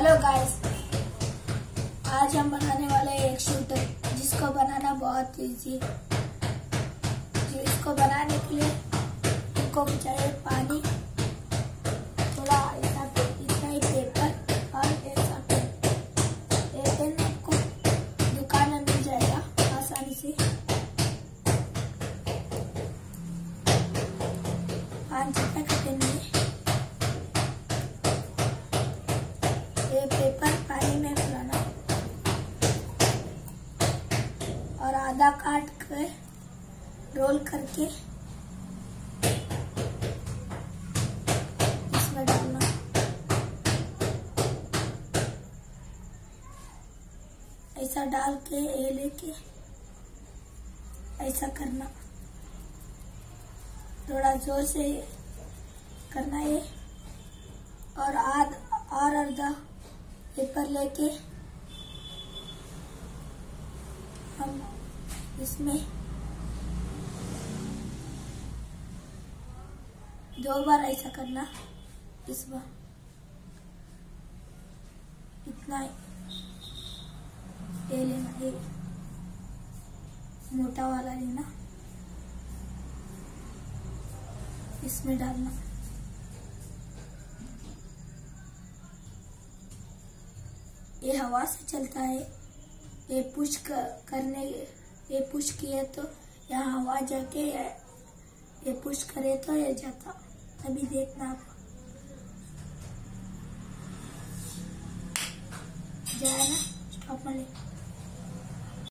Hello guys आज हम बनाने वाले एक शूटर जिसको बनाना बहुत इजी है। इसको बनाने के लिए हमको चाहिए पानी। पेपर पानी में मिलाना और आधा काट कर रोल करके इसमें डालना। ऐसा डाल के, ये लेके ऐसा करना। थोड़ा ज़ोर से करना है और आध और अर्धा पेपर लेके हम इसमें दो बार ऐसा करना, इस बार। इतना ये लेना ये मोटा वाला लेना। इसमें डालना। ये हवा से चलता है। ये पुश करने ये पुश किया तो यह हवा जाके ये, पुश करे तो ये जाता। अभी देखना आप। जाए ना स्टॉप में ले